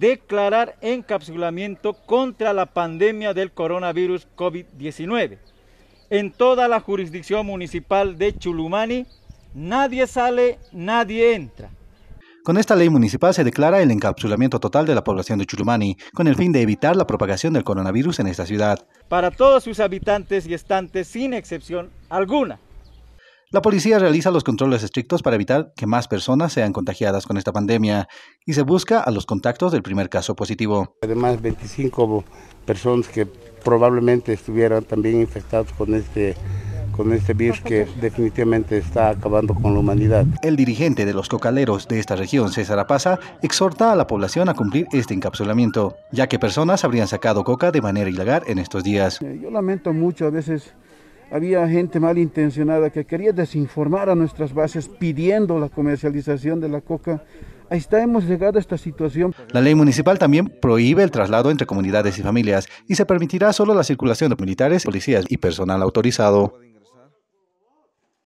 declarar encapsulamiento contra la pandemia del coronavirus COVID-19. En toda la jurisdicción municipal de Chulumani, nadie sale, nadie entra. Con esta ley municipal se declara el encapsulamiento total de la población de Chulumani, con el fin de evitar la propagación del coronavirus en esta ciudad. Para todos sus habitantes y estantes, sin excepción alguna. La policía realiza los controles estrictos para evitar que más personas sean contagiadas con esta pandemia y se busca a los contactos del primer caso positivo. Además, 25 personas que probablemente estuvieran también infectados con este con este virus que definitivamente está acabando con la humanidad. El dirigente de los cocaleros de esta región, César Apaza, exhorta a la población a cumplir este encapsulamiento, ya que personas habrían sacado coca de manera ilegal en estos días. Yo lamento mucho a veces había gente malintencionada que quería desinformar a nuestras bases pidiendo la comercialización de la coca. Ahí está, hemos llegado a esta situación. La ley municipal también prohíbe el traslado entre comunidades y familias y se permitirá solo la circulación de militares, policías y personal autorizado.